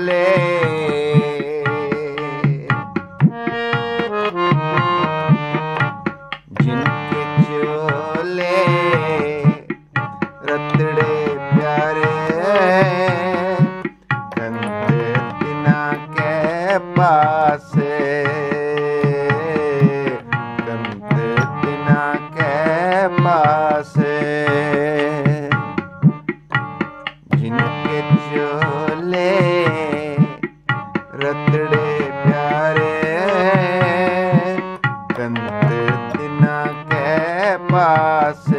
बोले जिनके चोले रतड़े प्यारे कंगना के पास ਰਤੜੇ ਪਿਆਰੇ ਕੰਤ ਦਿਨਾ ਕੇ ਪਾਸ।